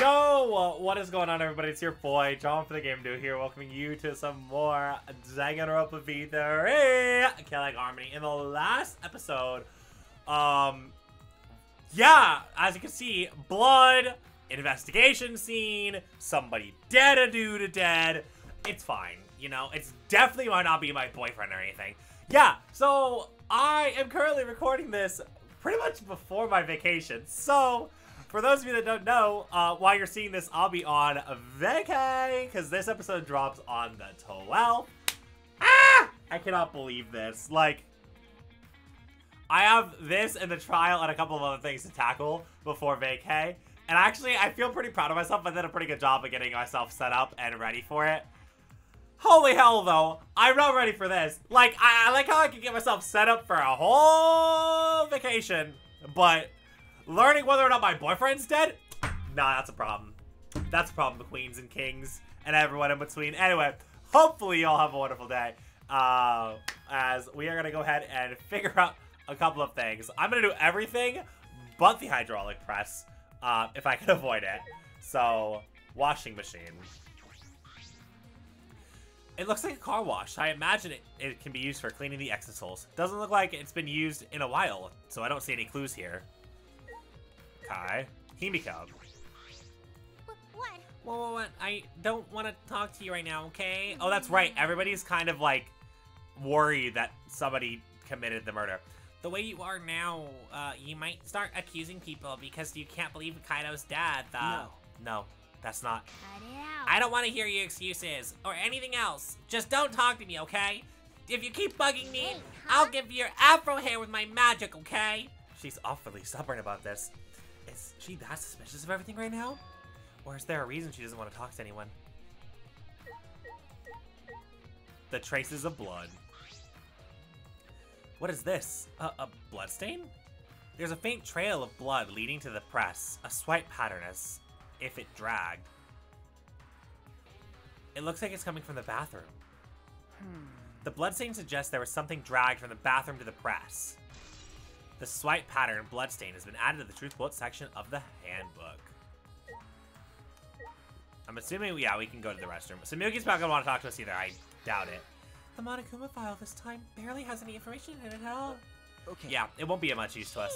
Yo, what is going on, everybody? It's your boy, John for the GamerDuo here, welcoming you to some more Danganronpa V3 Killing Harmony. In the last episode, um, yeah, as you can see, blood, investigation scene, somebody dead, a dude dead. It's fine, you know. It's definitely might not be my boyfriend or anything. Yeah, so I am currently recording this pretty much before my vacation. So, for those of you that don't know, uh, while you're seeing this, I'll be on vacay because this episode drops on the 12th. Ah! I cannot believe this. Like, I have this and the trial and a couple of other things to tackle before vacay. And actually, I feel pretty proud of myself. I did a pretty good job of getting myself set up and ready for it. Holy hell, though. I'm not ready for this. Like, I, I like how I can get myself set up for a whole vacation, but learning whether or not my boyfriend's dead? Nah, that's a problem. That's a problem, the queens and kings and everyone in between. Anyway, hopefully y'all have a wonderful day. Uh, as we are going to go ahead and figure out a couple of things. I'm going to do everything but the hydraulic press, uh, if I can avoid it. So, washing machine. It looks like a car wash. I imagine it, it can be used for cleaning the Exisals. Doesn't look like it's been used in a while, so I don't see any clues here. Okay. Himiko. What? Whoa, whoa, whoa, I don't want to talk to you right now, okay? Oh, that's right. Everybody's kind of like worried that somebody committed the murder. The way you are now, uh, you might start accusing people because you can't believe Kaito's dad. Uh, no. No, that's not. Cut it out. I don't want to hear your excuses or anything else. Just don't talk to me, okay? If you keep bugging me, Hey, huh? I'll give you your afro hair with my magic, okay? She's awfully stubborn about this. Is she that suspicious of everything right now? Or is there a reason she doesn't want to talk to anyone? The traces of blood. What is this? A, a blood stain? There's a faint trail of blood leading to the press, a swipe pattern as if it dragged. It looks like it's coming from the bathroom. Hmm. The bloodstain suggests there was something dragged from the bathroom to the press. The swipe pattern bloodstain has been added to the truth bullet section of the handbook. I'm assuming, yeah, we can go to the restroom. So Miyuki's not gonna want to talk to us either. I doubt it. The Monokuma file this time barely has any information in it at all. Okay. Yeah, it won't be of much use to us.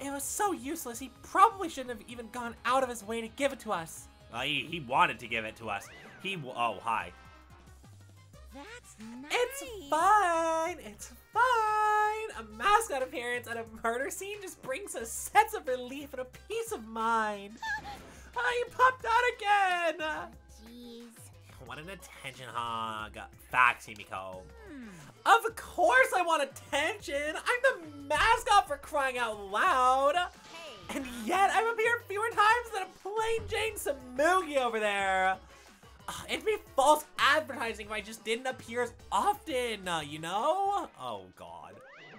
It was so useless, he probably shouldn't have even gone out of his way to give it to us. Well, he, he wanted to give it to us. He, w- oh, hi. That's nice. It's fine. It's fine. A mascot appearance at a murder scene just brings a sense of relief and a peace of mind. I popped out again. Jeez. What an attention hog. Facts, Himiko. Hmm. Of course I want attention. I'm the mascot for crying out loud. Hey. And yet I've appeared fewer times than a plain Jane Tsumugi over there. Ugh, It'd be false advertising if I just didn't appear as often, uh, you know? Oh, God.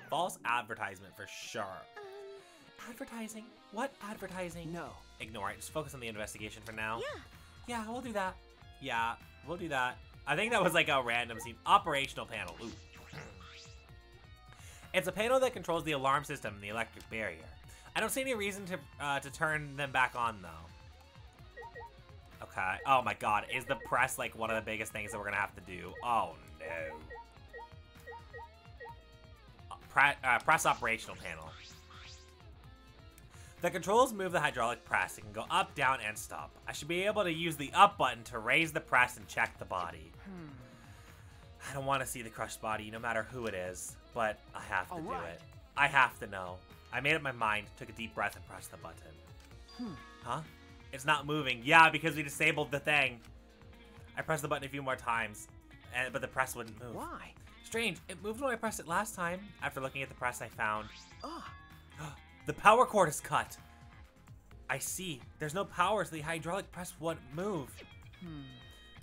False advertisement for sure. Um, Advertising? What advertising? No. Ignore it. Just focus on the investigation for now. yeah. Yeah, we'll do that. Yeah, we'll do that. I think that was like a random scene. Operational panel. Ooh. It's a panel that controls the alarm system and the electric barrier. I don't see any reason to uh, to turn them back on though. Okay. Oh my god. Is the press like one of the biggest things that we're gonna have to do? Oh no. Uh, pre- uh, press operational panel. The controls move the hydraulic press. It can go up, down, and stop. I should be able to use the up button to raise the press and check the body. I don't want to see the crushed body, no matter who it is, but I have to do Alright. it. I have to know. I made up my mind, took a deep breath, and pressed the button. Hmm. Huh? It's not moving. Yeah, because we disabled the thing. I pressed the button a few more times, and but the press wouldn't move. Why? Strange. It moved when I pressed it last time. After looking at the press I found, Ah. the power cord is cut. I see. There's no power, so the hydraulic press wouldn't move. Hmm.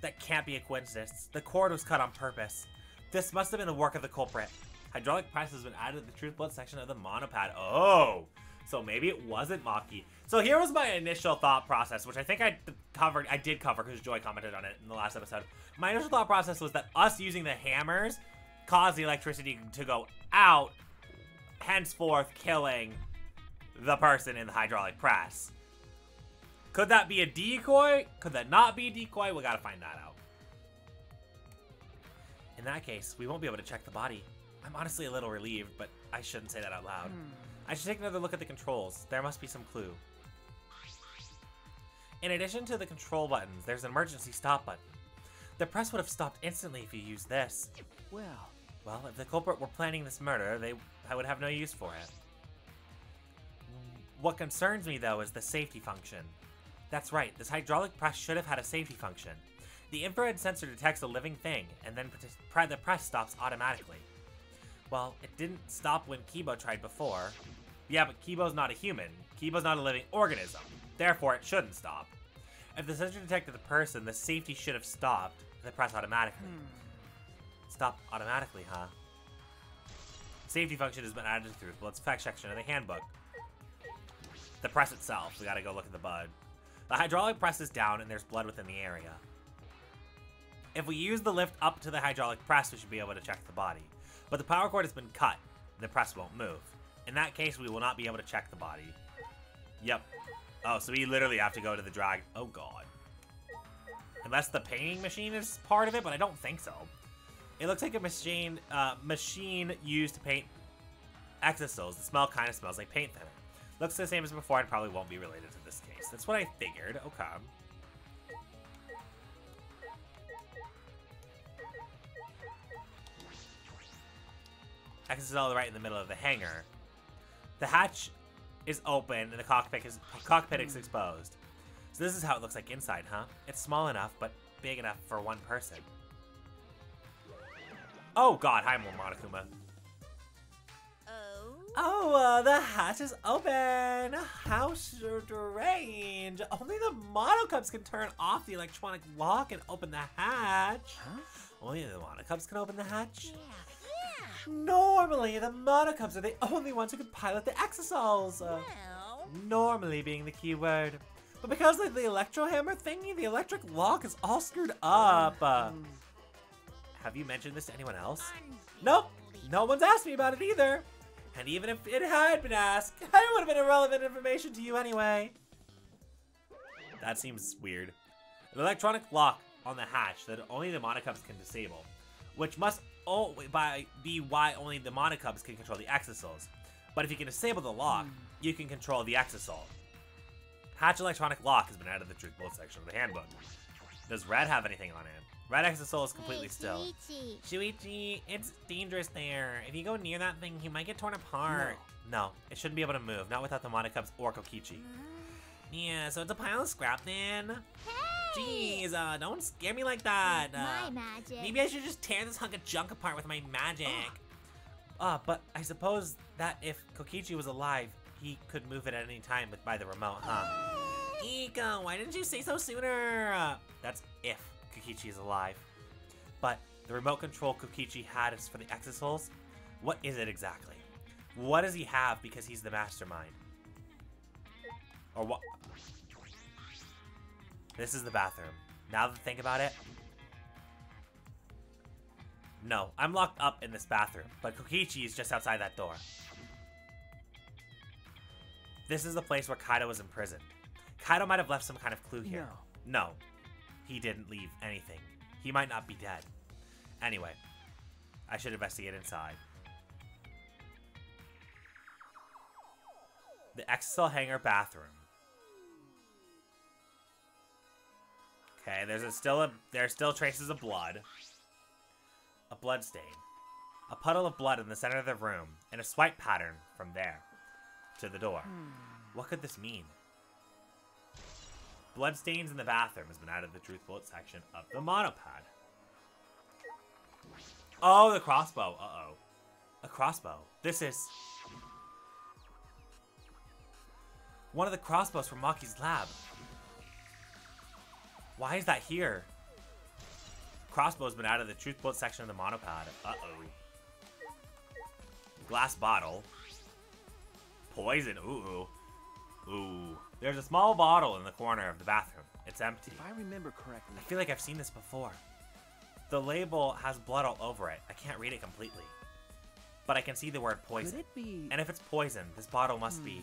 That can't be a coincidence. The cord was cut on purpose. This must have been the work of the culprit. Hydraulic press has been added to the truth blood section of the monopad. Oh, so maybe it wasn't Maki. So here was my initial thought process, which I think I covered. I did cover because Joy commented on it in the last episode. My initial thought process was that us using the hammers caused the electricity to go out, henceforth killing the person in the hydraulic press. Could that be a decoy? Could that not be a decoy? We gotta find that out. In that case, we won't be able to check the body. I'm honestly a little relieved, but I shouldn't say that out loud. Hmm. I should take another look at the controls. There must be some clue. In addition to the control buttons, there's an emergency stop button. The press would have stopped instantly if you used this. Well, Well, if the culprit were planning this murder, they I would have no use for it. What concerns me, though, is the safety function. That's right, this hydraulic press should have had a safety function. The infrared sensor detects a living thing, and then the press stops automatically. Well, it didn't stop when Kibo tried before. Yeah, but Kibo's not a human. Kibo's not a living organism. Therefore, it shouldn't stop. If the sensor detected the person, the safety should have stopped the press automatically. Hmm. Stop automatically, huh? Safety function has been added through Blood's fact section of the handbook. The press itself, we gotta go look at the bud. The hydraulic press is down and there's blood within the area. If we use the lift up to the hydraulic press, we should be able to check the body. But the power cord has been cut. The press won't move. In that case, we will not be able to check the body. Yep. Oh, so we literally have to go to the drag. Oh, God. Unless the painting machine is part of it, but I don't think so. It looks like a machine uh, machine used to paint Exisals. The smell kind of smells like paint thinner. Looks the same as before and probably won't be related to this case. That's what I figured. Okay. Exisal right in the middle of the hangar. The hatch is open and the cockpit is cockpit is exposed. So this is how it looks like inside, huh? It's small enough, but big enough for one person. Oh god, hi Monokuma. Oh. Oh, uh, the hatch is open. How strange. Only the Monokubs can turn off the electronic lock and open the hatch. Huh? Only the Monokubs can open the hatch. Yeah. Yeah. Normally, the Monokubs are the only ones who can pilot the Exisals. Uh, Well. normally being the key word. But because of the electro hammer thingy, the electric lock is all screwed up. Uh, have you mentioned this to anyone else? Nope. No one's asked me about it either. And even if it had been asked, it would have been irrelevant information to you anyway. That seems weird. An electronic lock on the hatch that only the Monokubs can disable, which must by be why only the Monokubs can control the Exisals. But if you can disable the lock, hmm. you can control the Exisal. Hatch electronic lock has been added to the truth bullet section of the handbook. Does Red have anything on it? Red soul is completely hey, still. Shuichi. Shuichi, it's dangerous there. If you go near that thing, he might get torn apart. No, it shouldn't be able to move, not without the Monokubs or Kokichi. Yeah, so it's a pile of scrap then. Hey. Jeez, uh, don't scare me like that. My Uh, magic. maybe I should just tear this hunk of junk apart with my magic. Uh, but I suppose that if Kokichi was alive, he could move it at any time with by the remote, huh? Ika, why didn't you say so sooner? Uh, that's if Kokichi is alive. But the remote control Kokichi had is for the Exisals. What is it exactly? What does he have because he's the mastermind? Or what? This is the bathroom. Now that I think about it. No, I'm locked up in this bathroom, but Kokichi is just outside that door. This is the place where Kaito was imprisoned. Kaito might have left some kind of clue here. No, he didn't leave anything. He might not be dead. Anyway, I should investigate inside. The Exisal Hangar bathroom. Okay, there's a still a there's still traces of blood. A blood stain. A puddle of blood in the center of the room, and a swipe pattern from there to the door. Hmm. What could this mean? Blood stains in the bathroom has been added to the truth bullet section of the monopad. Oh, the crossbow. Uh-oh. A crossbow. This is... One of the crossbows from Maki's lab. Why is that here? Crossbow's been added to the truth bullet section of the monopad. Uh-oh. Glass bottle. Poison. Ooh. Ooh. There's a small bottle in the corner of the bathroom. It's empty. If I remember correctly, I feel like I've seen this before. The label has blood all over it. I can't read it completely. But I can see the word poison. could it be? And if it's poison, this bottle must be hmm.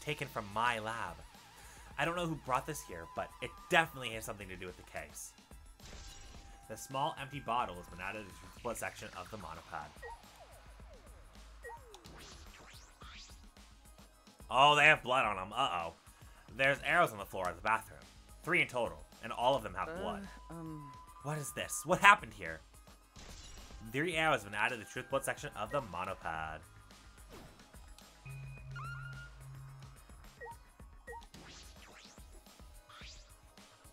taken from my lab. I don't know who brought this here, but it definitely has something to do with the case. The small empty bottle has been added to the split section of the monopad. Oh, they have blood on them. Uh-oh. There's arrows on the floor of the bathroom. Three in total, and all of them have blood. Uh, um, What is this? What happened here? Three arrows have been added to the truth blood section of the monopad.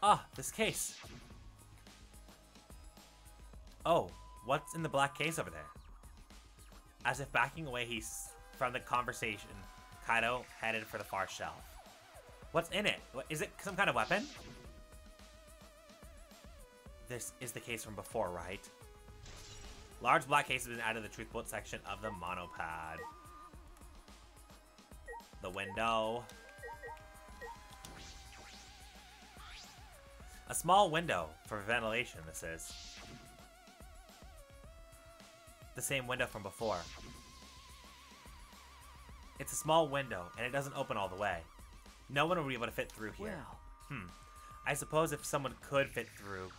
Ah, this case. Oh, what's in the black case over there? As if backing away he's from the conversation, Kaito headed for the far shelf. What's in it? What, is it some kind of weapon? This is the case from before, right? Large black case has been added to the truth bullet section of the monopad. The window. A small window for ventilation, this is. The same window from before. It's a small window, and it doesn't open all the way. No one will be able to fit through here. well, Hmm. I suppose if someone could fit through,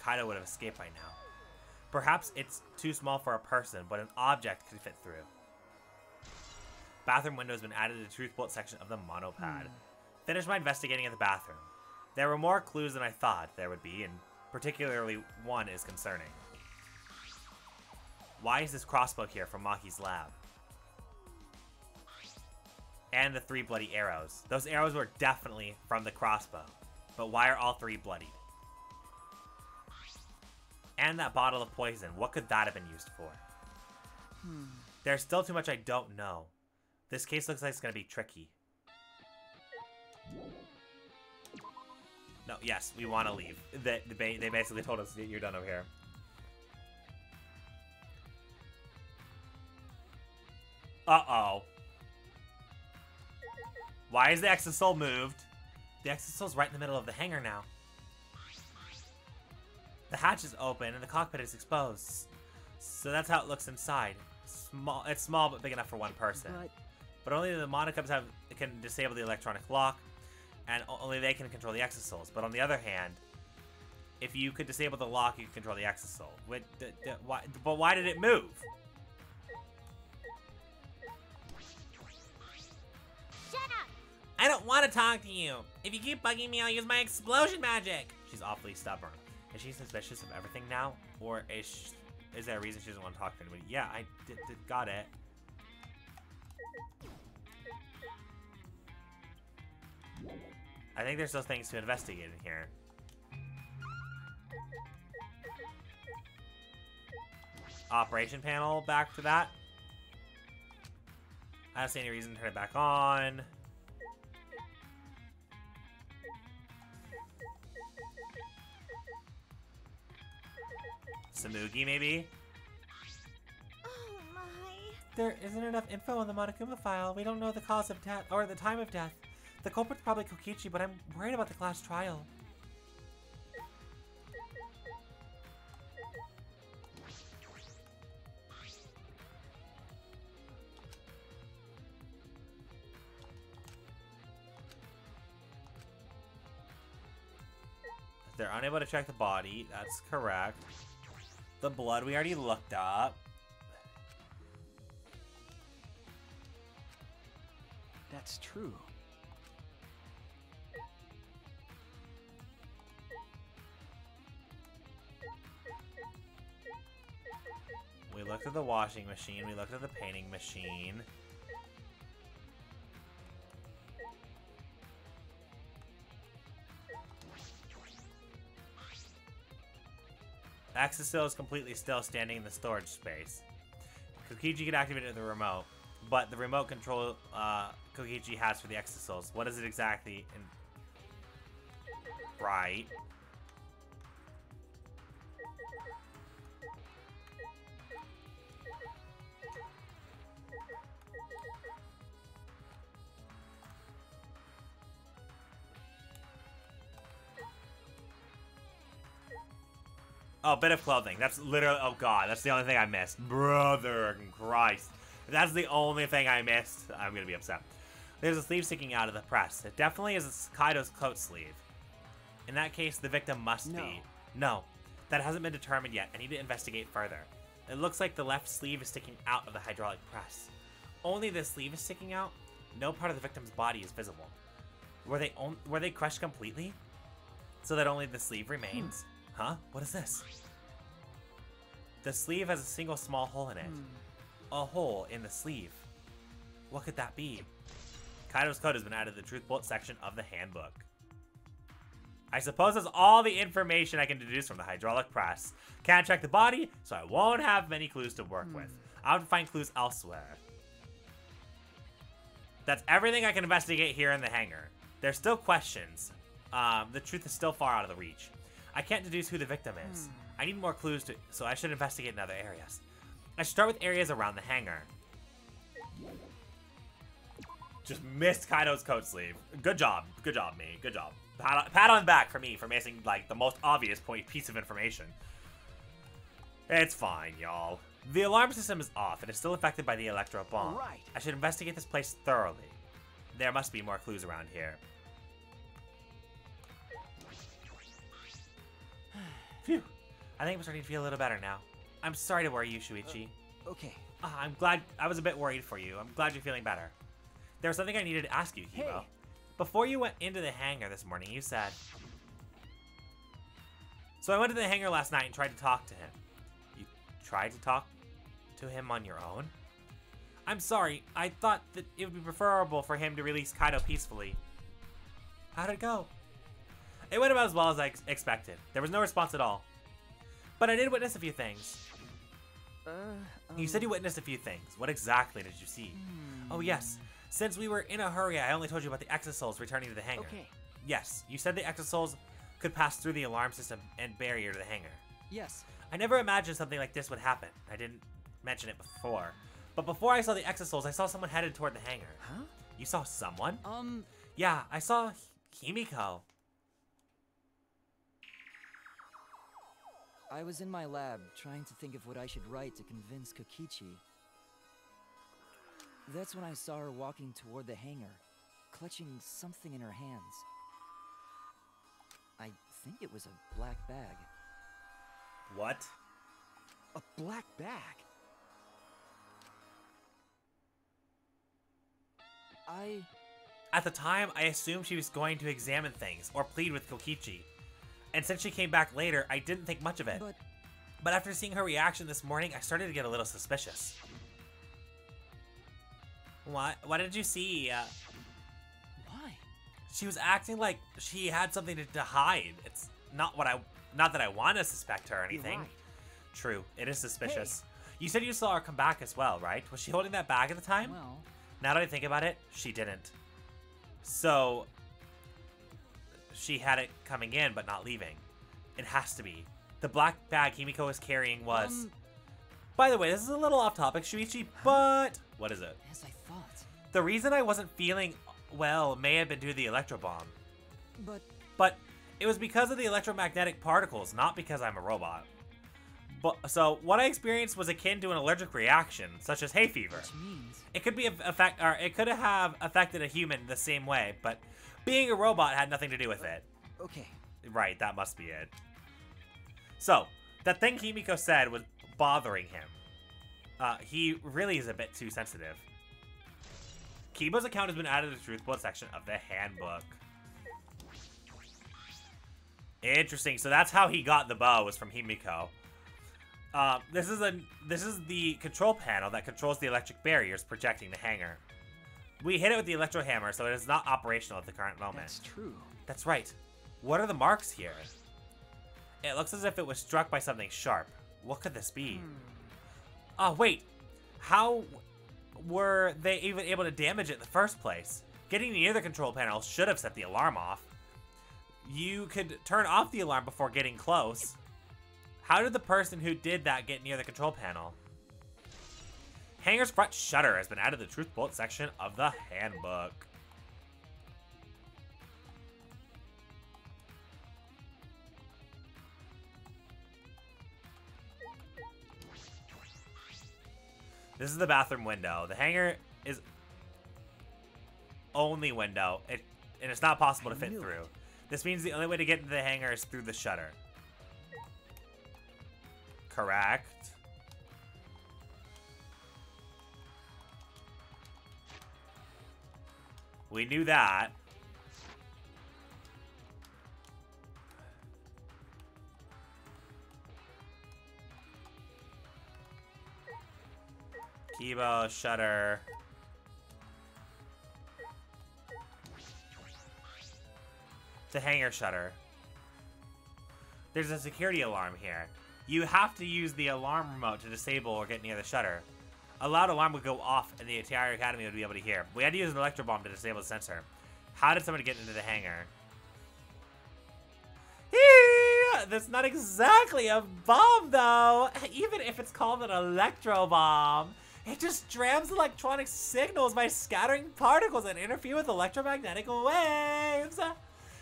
Kaito would have escaped by now. Perhaps it's too small for a person, but an object could fit through. Bathroom window has been added to the truth bolt section of the monopad. Finished my investigating at the bathroom. There were more clues than I thought there would be, and particularly one is concerning. Why is this crossbow here from Maki's lab? And the three bloody arrows. Those arrows were definitely from the crossbow. But why are all three bloodied? And that bottle of poison, what could that have been used for? Hmm. There's still too much I don't know. This case looks like it's going to be tricky. No, yes, we want to leave. They, they basically told us you're done over here. Uh-oh. Why is the Exisal moved? The Exisal's right in the middle of the hangar now. The hatch is open and the cockpit is exposed. So that's how it looks inside. Small, it's small but big enough for one person. but But only the Monokubs have can disable the electronic lock, and only they can control the Exisals. But on the other hand, if you could disable the lock, you could control the Exisal. What, d- d- why, but why did it move? I don't want to talk to you. If you keep bugging me, I'll use my explosion magic. She's awfully stubborn. Is she suspicious of everything now, or is sh is there a reason she doesn't want to talk to anybody? Yeah, I did, did, got it. I think there's still things to investigate in here. Operation panel, back to that. I don't see any reason to turn it back on. Tsumugi, maybe? Oh my! There isn't enough info on the Monokuma file. We don't know the cause of death or the time of death. The culprit's probably Kokichi, but I'm worried about the class trial. They're unable to check the body. That's correct. The blood we already looked up. That's true. We looked at the washing machine. We looked at the painting machine. Axis is completely still standing in the storage space. Kokichi can activate it with the remote, but the remote control uh, Kokichi has for the Exisals. What is it exactly? In... Right. Oh, bit of clothing. That's literally. Oh god, that's the only thing I missed. Brother Christ, if that's the only thing I missed. I'm gonna be upset. There's a sleeve sticking out of the press. It definitely is Kaito's coat sleeve. In that case, the victim must No. be. No. That hasn't been determined yet. I need to investigate further. It looks like the left sleeve is sticking out of the hydraulic press. Only the sleeve is sticking out. No part of the victim's body is visible. Were they on- were they crushed completely? So that only the sleeve hmm. remains? Huh? What is this? The sleeve has a single small hole in it. A hole in the sleeve. What could that be? Kaito's code has been added to the truth bullet section of the handbook. I suppose that's all the information I can deduce from the hydraulic press. Can't check the body, so I won't have many clues to work with. I'll have to find clues elsewhere. That's everything I can investigate here in the hangar. There's still questions. Um, the truth is still far out of the reach. I can't deduce who the victim is. I need more clues to, so I should investigate in other areas. I should start with areas around the hangar. Just missed Kaito's coat sleeve. Good job. Good job, me. Good job. Pat on, pat on the back for me for missing, like, the most obvious point piece of information. It's fine, y'all. The alarm system is off and is still affected by the electro bomb. Alright. I should investigate this place thoroughly. There must be more clues around here. Phew. I think I'm starting to feel a little better now. I'm sorry to worry you, Shuichi. Okay. Ah, I'm glad. I was a bit worried for you. I'm glad you're feeling better. There was something I needed to ask you, Kibo. Hey. Before you went into the hangar this morning, you said. So I went to the hangar last night and tried to talk to him. You tried to talk to him on your own? I'm sorry. I thought that it would be preferable for him to release Kaito peacefully. How'd it go? It went about as well as I ex- expected. There was no response at all. But I did witness a few things. Uh, You said you witnessed a few things. What exactly did you see? Oh, yes. Since we were in a hurry, I only told you about the Exisals returning to the hangar. Okay. Yes, you said the Exisals could pass through the alarm system and barrier to the hangar. Yes. I never imagined something like this would happen. I didn't mention it before. But before I saw the Exisals, I saw someone headed toward the hangar. Huh? You saw someone? Um. Yeah, I saw Himiko. I was in my lab trying to think of what I should write to convince Kokichi. That's when I saw her walking toward the hangar, clutching something in her hands. I think it was a black bag. What? A black bag. I. At the time, I assumed she was going to examine things or plead with Kokichi. And since she came back later, I didn't think much of it. But But after seeing her reaction this morning, I started to get a little suspicious. What? What did you see? Uh, why? she was acting like she had something to, to hide. It's not what I, not that I want to suspect her or anything. right. True, it is suspicious. You said you saw her come back as well, right? Was she holding that bag at the time? Well, Now that I think about it, she didn't. So she had it coming in but not leaving. It has to be. The black bag Himiko was carrying was. um, By the way, this is a little off topic, Shuichi, but what is it? as I thought. The reason I wasn't feeling well may have been due to the electro bomb, But but it was because of the electromagnetic particles, not because I'm a robot. But so what I experienced was akin to an allergic reaction, such as hay fever. which means. It could be affect, or it could have affected a human the same way, but being a robot had nothing to do with it. Okay. Right, that must be it. So, that thing Himiko said was bothering him. Uh, he really is a bit too sensitive. Kibo's account has been added to the Truth Bullet section of the handbook. Interesting. So that's how he got the bow was from Himiko. Uh, this is a this is the control panel that controls the electric barriers projecting the hangar. We hit it with the electro hammer, so it is not operational at the current moment. That's true. That's right. What are the marks here? It looks as if it was struck by something sharp. What could this be? Hmm. Oh, wait. How were they even able to damage it in the first place? Getting near the control panel should have set the alarm off. You could turn off the alarm before getting close. How did the person who did that get near the control panel? Hangar's front shutter has been added to the Truth Bullet section of the handbook. This is the bathroom window. The hangar is only window, it, and it's not possible to fit through. This means the only way to get into the hangar is through the shutter. Correct. We knew that. Kibo, shutter. The hangar shutter. There's a security alarm here. You have to use the alarm remote to disable or get near the shutter. A loud alarm would go off and the entire academy would be able to hear. We had to use an electro bomb to disable the sensor. How did someone get into the hangar? That's not exactly a bomb, though. Even if it's called an electro bomb, it just jams electronic signals by scattering particles that interfere with electromagnetic waves.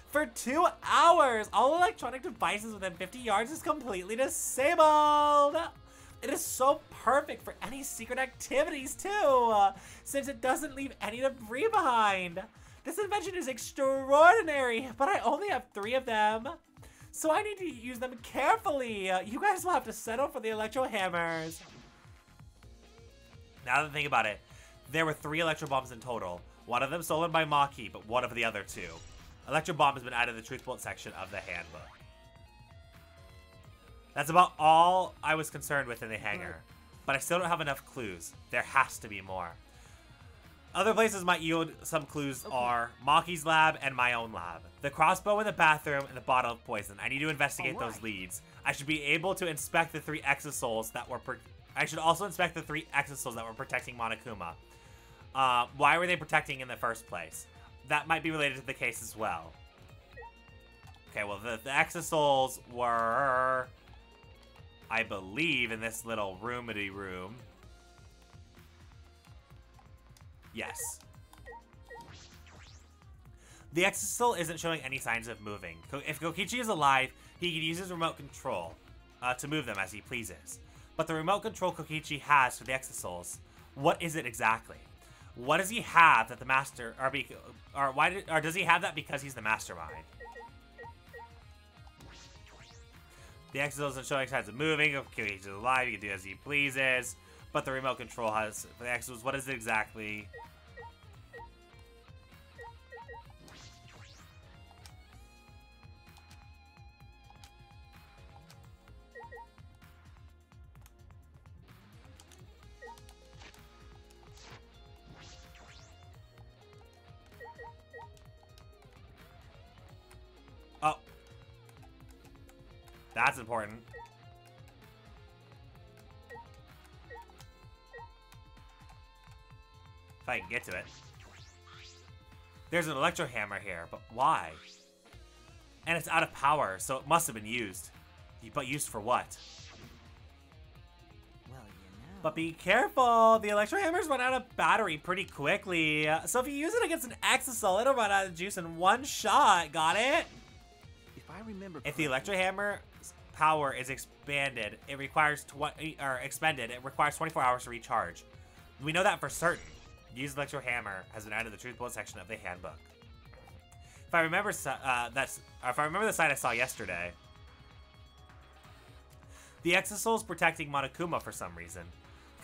For two hours, all electronic devices within 50 yards is completely disabled. It is so perfect for any secret activities, too, since it doesn't leave any debris behind. This invention is extraordinary, but I only have three of them. So I need to use them carefully. Uh, You guys will have to settle for the electro hammers. Now that I think about it, there were three electro bombs in total. One of them stolen by Maki, but one of the other two. Electro bomb has been added to the truth bullet section of the handbook. That's about all I was concerned with in the hangar. But I still don't have enough clues. There has to be more. Other places might yield some clues are Maki's lab and my own lab. The crossbow in the bathroom and the bottle of poison. I need to investigate those leads. I should be able to inspect the three Exisals that were. I should also inspect the three Exisals that were protecting Monokuma. Uh, why were they protecting in the first place? That might be related to the case as well. Okay, well, the, the Exisals were, I believe, in this little roomity room. Yes. The Exisal isn't showing any signs of moving. If Kokichi is alive, he can use his remote control uh, to move them as he pleases. But the remote control Kokichi has for the Exisals, what is it exactly? What does he have that the master, or, be, or why, did, or does he have that because he's the mastermind? The Exisals isn't showing signs of moving. Kokichi is alive, he can do as he pleases. But the remote control has the Exisals. What is it exactly? That's important. If I can get to it. There's an electro hammer here, but why? And it's out of power, so it must have been used. But used for what? Well, you know. But be careful, the electro hammers run out of battery pretty quickly. So if you use it against an Exisal, it'll run out of juice in one shot. Got it? If I remember If the electro hammer's power is expanded, it requires twenty or expended, it requires 24 hours to recharge. We know that for certain. Use electro hammer has been added to the truth bullet section of the handbook. If I remember, uh, that's if I remember the site I saw yesterday, the Exisal's protecting Monokuma for some reason.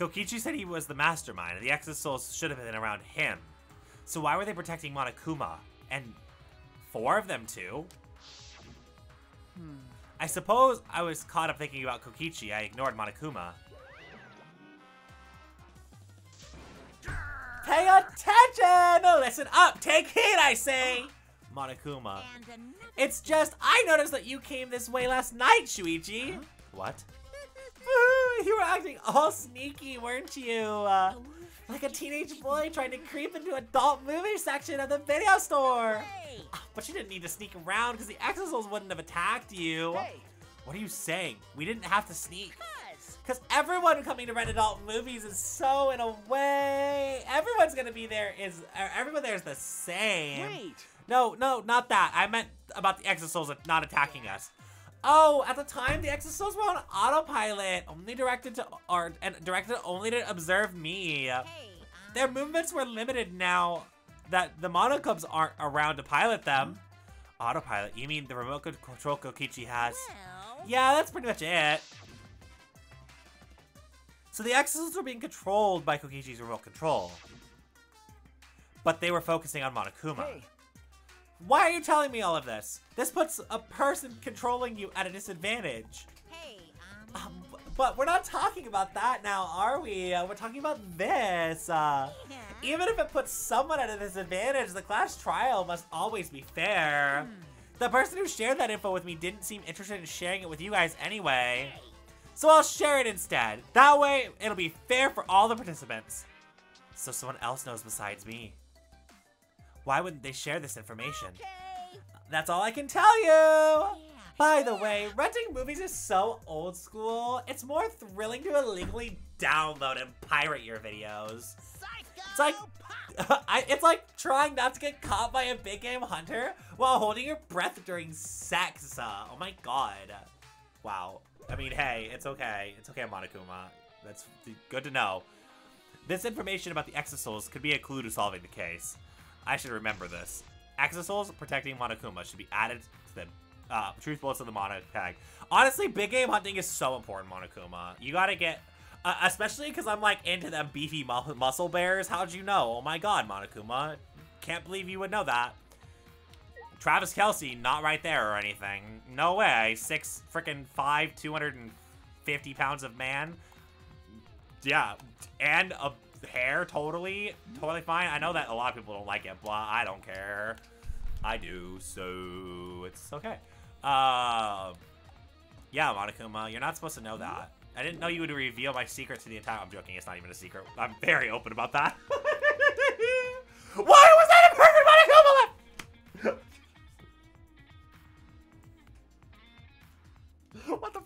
Kokichi said he was the mastermind, and the Exisals should have been around him. So why were they protecting Monokuma? And four of them too? I suppose I was caught up thinking about Kokichi. I ignored Monokuma. Pay attention! Listen up! Take heed, I say! Monokuma. It's just, I noticed that you came this way last night, Shuichi. What? you were acting all sneaky, weren't you? Uh, like a teenage boy trying to creep into adult movie section of the video store. Hey! But you didn't need to sneak around because the Exisals wouldn't have attacked you. Hey, What are you saying? We didn't have to sneak. Cuz. Everyone coming to rent adult movies is so in a way. Everyone's gonna be there is er, everyone there is the same. wait. No, no, not that. I meant about the Exisals not attacking us. Oh, at the time the Exisals were on autopilot, only directed to art and directed only to observe me. Hey, um, Their movements were limited now. that the Monokubs aren't around to pilot them. Autopilot? You mean the remote control Kokichi has? Well, Yeah, that's pretty much it. So the Exos were being controlled by Kokichi's remote control. But they were focusing on Monokuma. Hey, Why are you telling me all of this? This puts a person controlling you at a disadvantage. hey, um, Um, but we're not talking about that now, are we? Uh, we're talking about this. Uh, yeah. even if it puts someone at a disadvantage, the class trial must always be fair. The person who shared that info with me didn't seem interested in sharing it with you guys anyway. So I'll share it instead. That way, it'll be fair for all the participants. So someone else knows besides me. Why wouldn't they share this information? Okay. That's all I can tell you! Yeah. By the way, renting movies is so old school. It's more thrilling to illegally download and pirate your videos. Psycho It's like. I, it's like trying not to get caught by a big game hunter while holding your breath during sex. Uh, oh my god. Wow. I mean, hey, it's okay. It's okay, Monokuma. That's good to know. This information about the Exisals could be a clue to solving the case. I should remember this. Exisals protecting Monokuma should be added to the uh, truth bullets of the Mono tag. Honestly, big game hunting is so important, Monokuma. You gotta get, uh, especially because I'm like into them beefy mu- muscle bears. How'd you know? Oh my god, Monokuma. Can't believe you would know that. Travis Kelce, not right there or anything. No way. Six freaking five, 250 pounds of man. Yeah, and a hair, totally, totally fine. I know that a lot of people don't like it, but I don't care. I do, so it's okay. Uh, yeah, Monokuma, you're not supposed to know that. I didn't know you would reveal my secret to the entire. I'm joking. It's not even a secret. I'm very open about that. Why was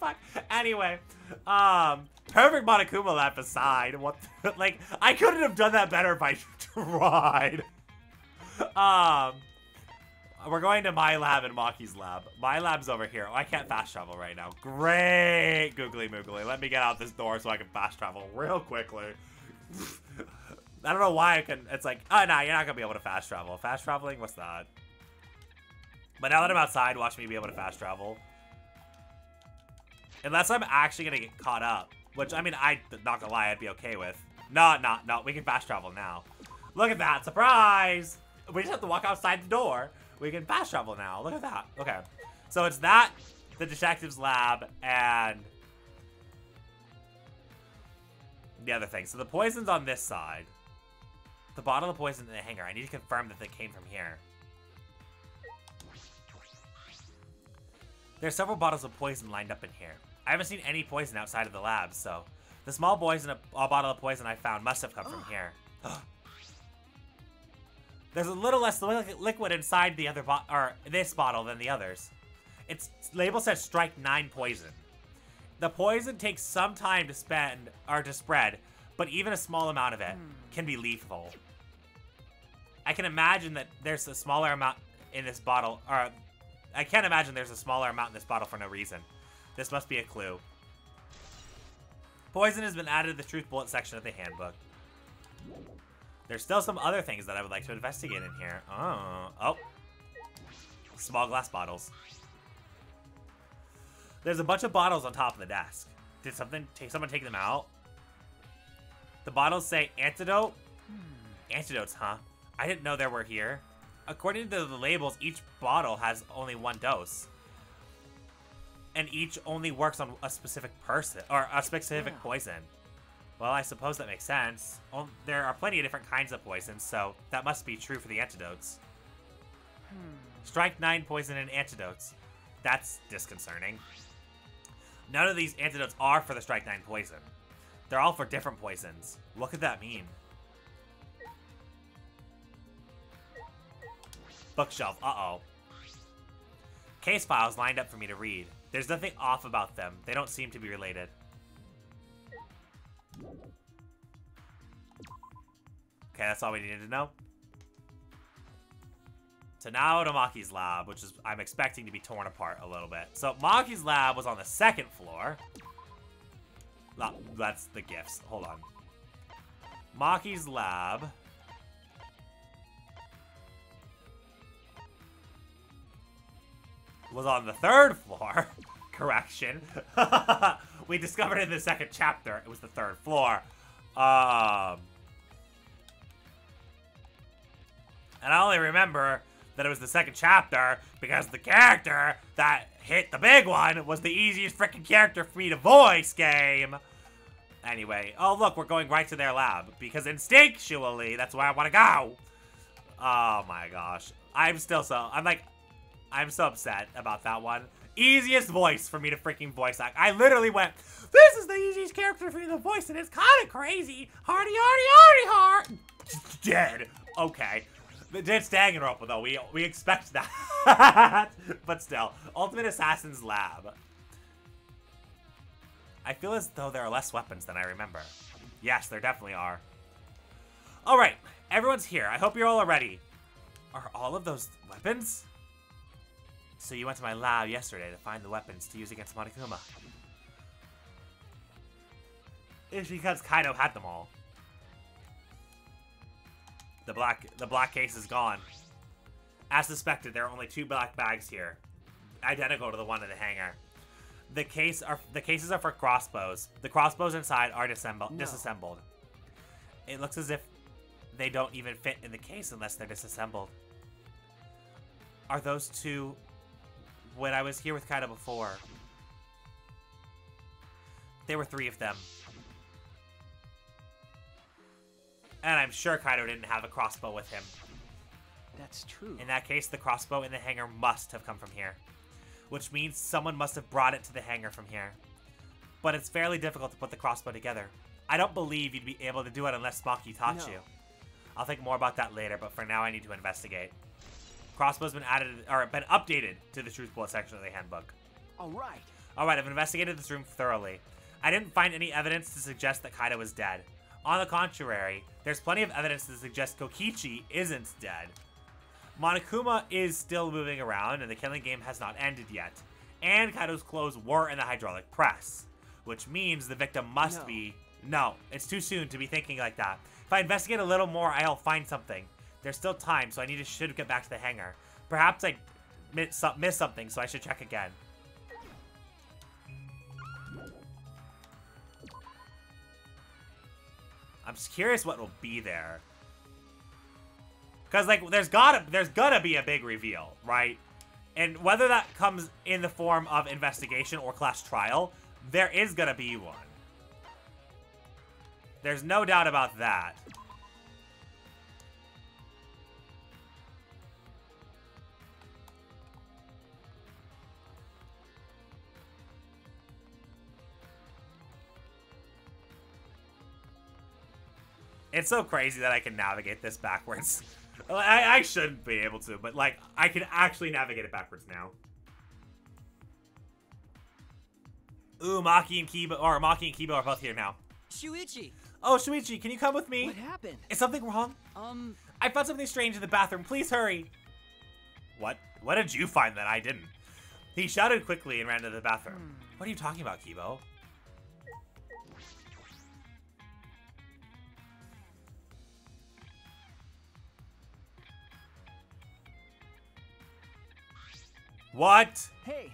fuck? Anyway, um, perfect Monokuma left aside. What? The, like, I couldn't have done that better if I tried. Um, we're going to my lab and Maki's lab. My lab's over here. Oh, I can't fast travel right now. Great, googly moogly. Let me get out this door so I can fast travel real quickly. I don't know why I can. It's like, oh no, you're not gonna be able to fast travel. Fast traveling, what's that? But now that I'm outside, watch me be able to fast travel. Unless I'm actually gonna get caught up, which I mean, I not gonna lie, I'd be okay with. No, no, no, we can fast travel now. Look at that, surprise! We just have to walk outside the door. We can fast travel now. Look at that. Okay, so it's that, the detective's lab, and the other thing. So the poison's on this side. The bottle of poison in the hanger. I need to confirm that they came from here. There's several bottles of poison lined up in here. I haven't seen any poison outside of the lab, so the small poison, a, a bottle of poison I found must have come from here. There's a little less li- liquid inside the other or this bottle than the others. Its label says strychnine poison. The poison takes some time to spend or to spread, but even a small amount of it hmm. can be lethal. I can imagine that there's a smaller amount in this bottle, or I can't imagine there's a smaller amount in this bottle for no reason. This must be a clue. Poison has been added to the truth bullet section of the handbook. There's still some other things that I would like to investigate in here. Oh, oh. Small glass bottles. There's a bunch of bottles on top of the desk. Did something take someone take them out? The bottles say antidote. Hmm. Antidotes, huh? I didn't know there were here. According to the labels, each bottle has only one dose. And each only works on a specific person or a specific Yeah. poison. Well, I suppose that makes sense. Well, there are plenty of different kinds of poisons, so that must be true for the antidotes. Hmm. Strychnine poison and antidotes. That's disconcerting. None of these antidotes are for the Strychnine poison. They're all for different poisons. What could that mean? Bookshelf, uh-oh. Case files lined up for me to read. There's nothing off about them. They don't seem to be related. Okay, that's all we needed to know. So now to Maki's lab, which is I'm expecting to be torn apart a little bit. So Maki's lab was on the second floor. That's the gifts. Hold on. Maki's lab was on the third floor. Correction. we discovered in the second chapter it was the third floor. Um, and I only remember that it was the second chapter because the character that hit the big one was the easiest freaking character for me to voice game. Anyway, oh look, we're going right to their lab because instinctually that's where I want to go. Oh my gosh, I'm still so I'm like, I'm so upset about that one. Easiest voice for me to freaking voice act. I literally went, this is the easiest character for me to voice, and it's kind of crazy. Hardy, hardy, hardy, heart. Dead. Okay. Dead. It's Danganronpa though. We we expect that, but still, Ultimate Assassin's Lab. I feel as though there are less weapons than I remember. Yes, there definitely are. All right, everyone's here. I hope you're all ready. Are all of those weapons? So you went to my lab yesterday to find the weapons to use against Monokuma. It's because Kaito had them all. The black the black case is gone. As suspected, there are only two black bags here, identical to the one in the hangar. The case are the cases are for crossbows. The crossbows inside are disassembled. No. disassembled. It looks as if they don't even fit in the case unless they're disassembled. Are those two when I was here with Kaito before? There were three of them. And I'm sure Kaito didn't have a crossbow with him. That's true. In that case, the crossbow in the hangar must have come from here. Which means someone must have brought it to the hangar from here. But it's fairly difficult to put the crossbow together. I don't believe you'd be able to do it unless Maki taught No. you. I'll think more about that later, but for now I need to investigate. Crossbow's been added, or been updated to the Truth Bullet section of the handbook. All right. Alright, I've investigated this room thoroughly. I didn't find any evidence to suggest that Kaito was dead. On the contrary, there's plenty of evidence to suggest Kokichi isn't dead. Monokuma is still moving around, and the killing game has not ended yet. And Kaito's clothes were in the hydraulic press, which means the victim must No. be. No, it's too soon to be thinking like that. If I investigate a little more, I'll find something. There's still time, so I need to should get back to the hangar. Perhaps I miss, miss something, so I should check again. I'm just curious what will be there. Cause like there's gotta there's gonna be a big reveal, right? And whether that comes in the form of investigation or class trial, there is gonna be one. There's no doubt about that. It's so crazy that I can navigate this backwards. I, I shouldn't be able to, but like, I can actually navigate it backwards now. Ooh, Maki and Kiba, or Maki and Kiba are both here now. Shuichi! Oh, Shuichi, can you come with me? What happened? Is something wrong? Um, I found something strange in the bathroom. Please hurry. What? What did you find that I didn't? He shouted quickly and ran to the bathroom. What are you talking about, Kibo? What? Hey,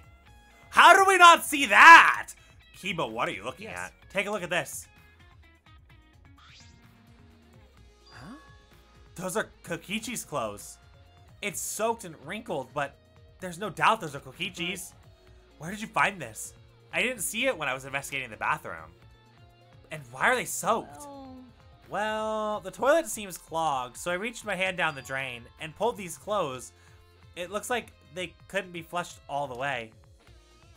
How do we not see that? Kiba, what are you looking Yes. at? Take a look at this. Huh? Those are Kokichi's clothes. It's soaked and wrinkled, but there's no doubt those are Kokichi's. Where did you find this? I didn't see it when I was investigating the bathroom. And why are they soaked? well, Well, the toilet seems clogged, so I reached my hand down the drain and pulled these clothes. It looks like they couldn't be flushed all the way.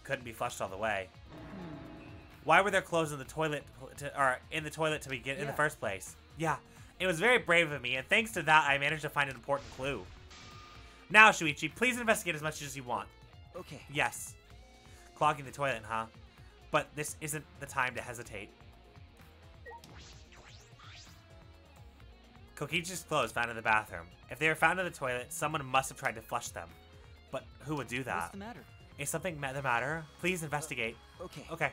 Couldn't be flushed all the way. Hmm. Why were there clothes in the toilet to, or in the toilet to begin in the first place? Yeah, it was very brave of me, and thanks to that, I managed to find an important clue. Now, Shuichi, please investigate as much as you want. okay. Yes. Clogging the toilet, huh? But this isn't the time to hesitate. Kokichi's clothes found in the bathroom. If they were found in the toilet, someone must have tried to flush them. But who would do what's that? the matter? Is something the matter? Please oh, investigate. Okay. Okay.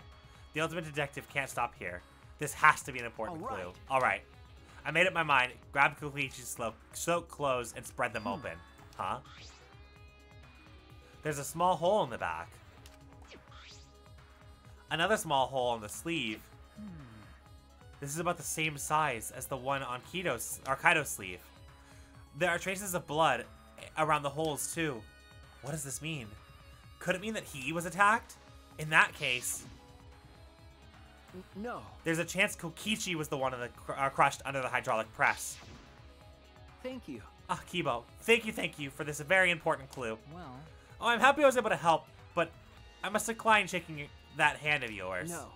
The ultimate detective can't stop here. This has to be an important All clue. All right. I made up my mind. Grab Kokichi's slow, soaked clothes and spread them hmm. open. Huh? There's a small hole in the back. Another small hole on the sleeve. Hmm. This is about the same size as the one on Kito's or Kaito's sleeve. There are traces of blood around the holes too. What does this mean? Could it mean that he was attacked? In that case, no. there's a chance Kokichi was the one in the cr- uh, crushed under the hydraulic press. Thank you. Ah, Kibo, thank you, thank you for this very important clue. Well, Oh, I'm happy I was able to help, but I must decline shaking that hand of yours. No.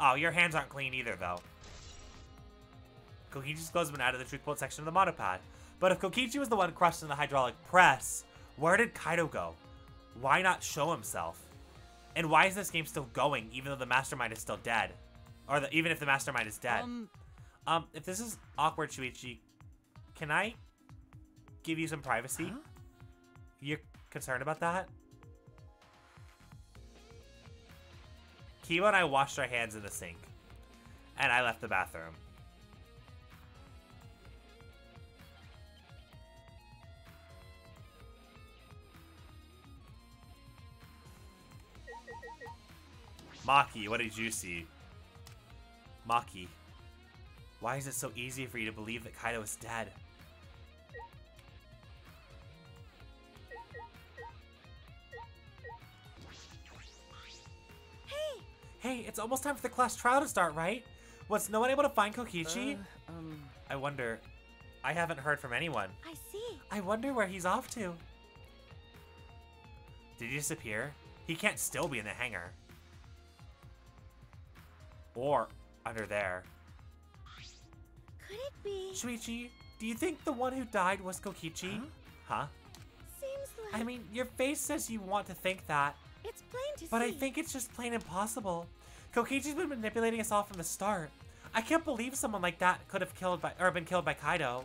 Oh, your hands aren't clean either, though. Kokichi's clothes have been added to the truth bolt section of the monopad. But if Kokichi was the one crushed in the hydraulic press, where did Kaito go? Why not show himself? And why is this game still going, even though the mastermind is still dead? Or the, even if the mastermind is dead? um, Um, if this is awkward, Shuichi, can I give you some privacy? Huh? You're concerned about that? Kiba and I washed our hands in the sink, and I left the bathroom. Maki, what did you see? Maki, why is it so easy for you to believe that Kaito is dead? Hey, Hey, it's almost time for the class trial to start, right? Was no one able to find Kokichi? Uh, um, I wonder. I haven't heard from anyone. I see. I wonder where he's off to. Did he disappear? He can't still be in the hangar. Or under there. Could it be? Shuichi, do you think the one who died was Kokichi? Huh? Seems like I mean, your face says you want to think that, it's plain to but see. I think it's just plain impossible. Kokichi's been manipulating us all from the start. I can't believe someone like that could have killed by or been killed by Kaito.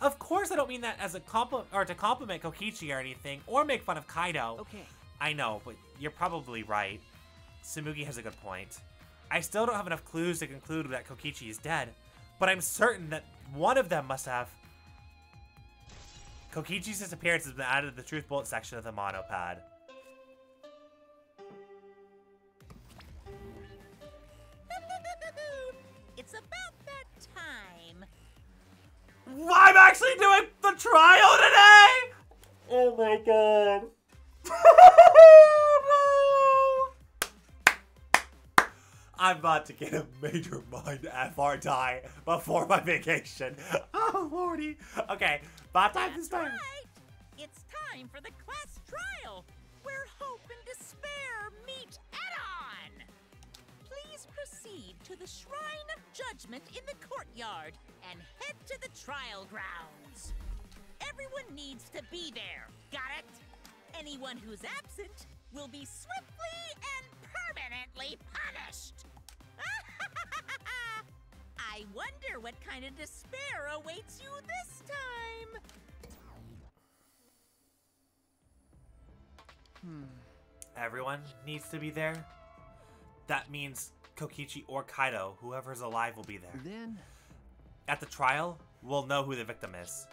Of course, I don't mean that as a compliment or to compliment Kokichi or anything, or make fun of Kaito. okay. I know, but you're probably right. Tsumugi has a good point. I still don't have enough clues to conclude that Kokichi is dead, but I'm certain that one of them must have. Kokichi's disappearance has been added to the Truth Bullet section of the monopad. it's about that time. I'm actually doing the trial today! Oh my god. I'm about to get a major mind FR die before my vacation. Oh lordy. Okay, about time to That's start. right. It's time for the class trial, where hope and despair meet head-on. Please proceed to the Shrine of Judgment in the courtyard and head to the trial grounds. Everyone needs to be there. Got it? Anyone who's absent will be swiftly and permanently punished. I wonder what kind of despair awaits you this time. Hmm. Everyone needs to be there. That means Kokichi or Kaito, whoever's alive, will be there. Then, At the trial, we'll know who the victim is.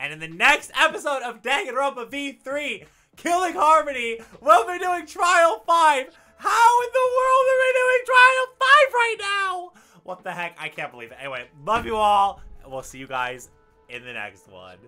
And in the next episode of Danganronpa V3, Killing Harmony, we'll be doing Trial 5. How in the world are we doing Trial 5 right now? What the heck? I can't believe it. Anyway, love you all. We'll see you guys in the next one.